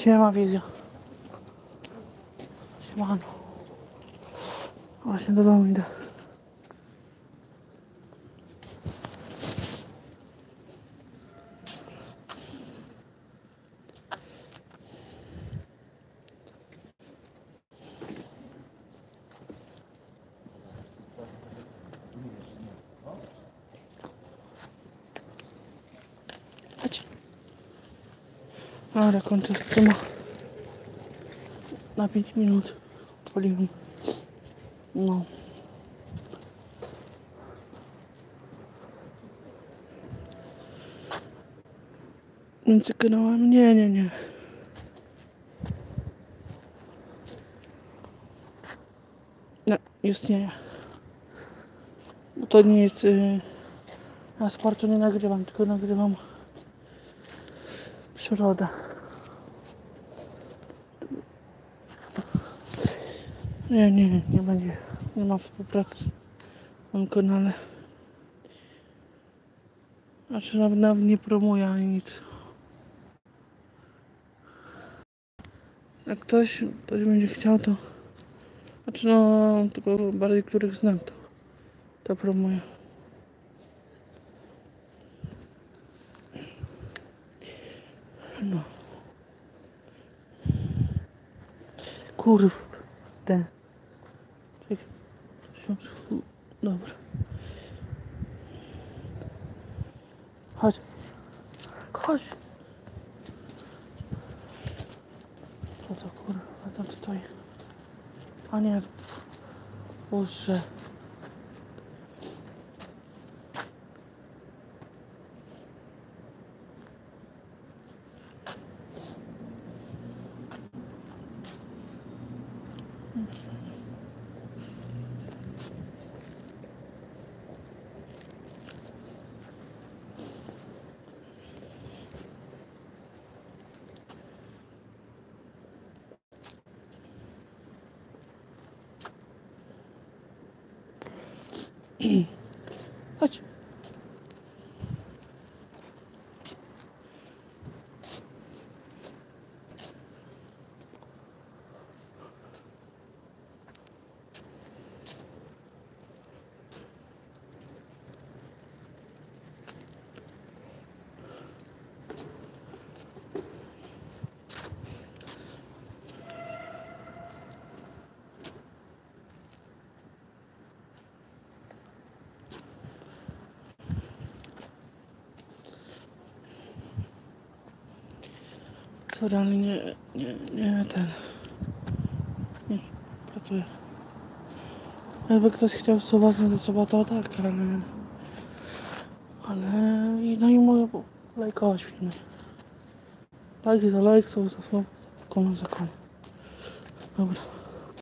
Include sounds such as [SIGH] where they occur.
Siema, Siemano. O, się do domu idę. Dobra, kończę streama. Na 5 minut. Odpaliłem. No. Między kanałami? Nie, nie, nie. Nie, istnieje. Bo to nie jest... Yy, ja sportu nie nagrywam, tylko nagrywam przyrodę. Nie, nie, nie będzie. Nie ma współpracy w tym kanale. Znaczy nawet, nie promuję ani nic. Jak ktoś, ktoś będzie chciał to. Znaczy no tylko bardziej których znam to. To promuję. No. Kurde. Czekaj. Dobra. Chodź. Chodź. Co to kurwa tam stoi? A nie. Boże. Chodź. [CLEARS THROAT] Sorry, ale nie, nie, nie ten. Nie pracuję. Jakby ktoś chciał sobotę, to sobota tak, ale. Ale. No i mogę lajkować filmy. Lajki za lajk, to to komu za komu. Dobra.